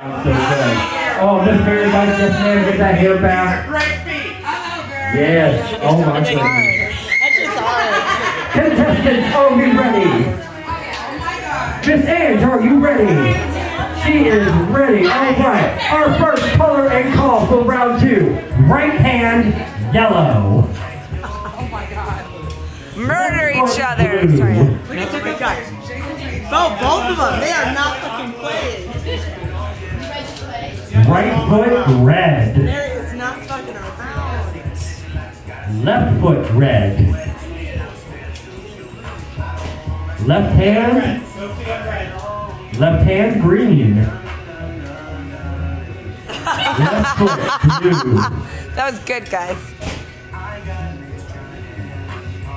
Sounds so good. Oh, Miss Mary Vice just man, get that hair back. Great feet. Yes. Oh my goodness. That's just hard. Contestants, are we ready? Oh my god. Miss Ange, are you ready? She is ready. All right. Our first color and call for round two. Right hand, yellow. Oh my God. Murder each other. Blue. Sorry. Look at the big guys. Oh, both of them. They are not fucking Right foot, red. Mary not fucking around. Left foot, red. Left hand, left hand, green. Left foot, blue. That was good, guys.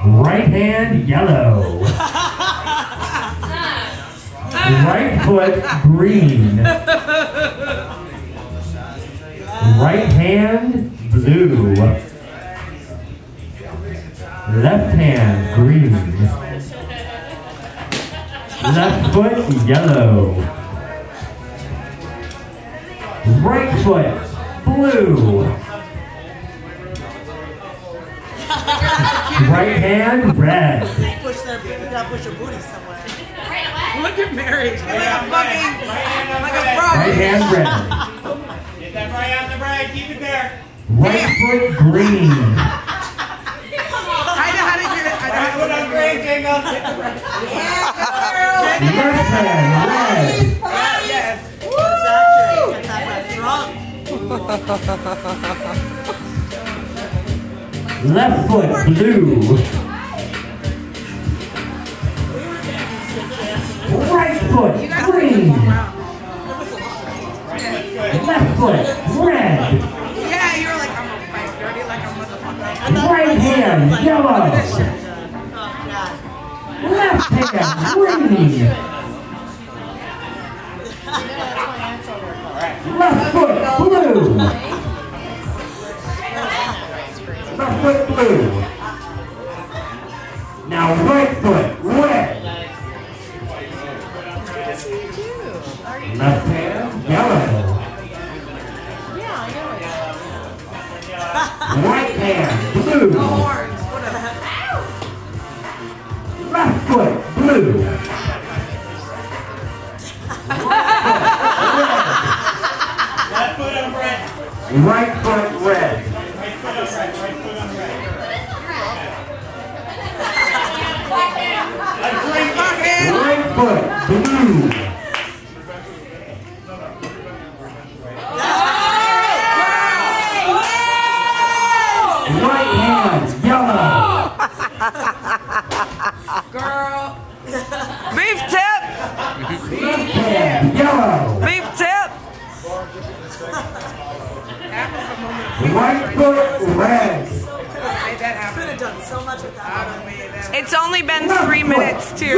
Right hand, yellow. Right foot, green. Right hand, blue. Left hand, green. Left foot, yellow. Right foot, blue. Right hand, red. Push their, push your booty somewhere. Look at Mary. Like a fucking, like a frog. Right hand, red. Right foot, green. I know how to get it. I know Right how to on green, Jingle. Left hand, red. Yes. Exactly. That's how I. Left foot, blue. Right foot, green. Left foot, red. Hand, yellow. Oh, Left hand, green. Left foot, blue. Left foot, blue. Now right foot, red. Left hand, yellow. Right hand, blue. Left foot, blue. Left foot on red. Right foot, red. Right foot on red. Right foot on red. A drink bucket. Right foot, blue. Right hand, yellow. Girl. Beef tip. Left hand, yellow. Beef tip. Right foot, red. Could have done so much with that. It's only been three minutes too.